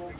Yeah.